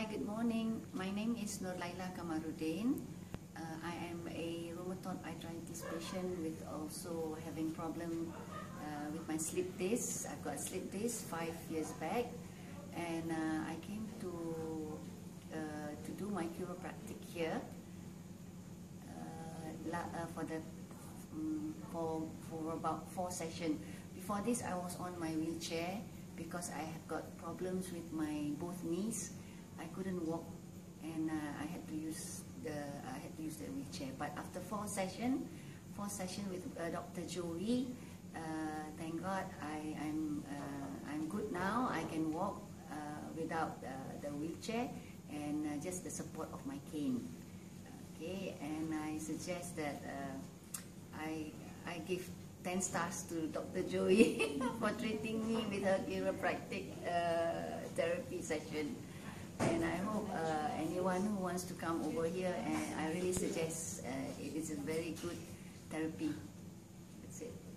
Hi, good morning. My name is Norlaila Kamaruddin. Uh, I am a rheumatoid arthritis patient with also having problem uh, with my slip disc. I've got slip disc five years back, and uh, I came to uh, to do my chiropractic here uh, uh, for the um, for for about four sessions. Before this, I was on my wheelchair because I have got problems with my both knees. I couldn't walk, and uh, I had to use the I had to use the wheelchair. But after four session, four session with uh, Dr. Joey, uh, thank God I I'm uh, I'm good now. I can walk uh, without uh, the wheelchair and just the support of my cane. Okay, and I suggest that I I give 10 stars to Dr. Joey for treating me with her chiropractic therapy session. And I hope uh, anyone who wants to come over here, and I really suggest uh, it is a very good therapy. That's it.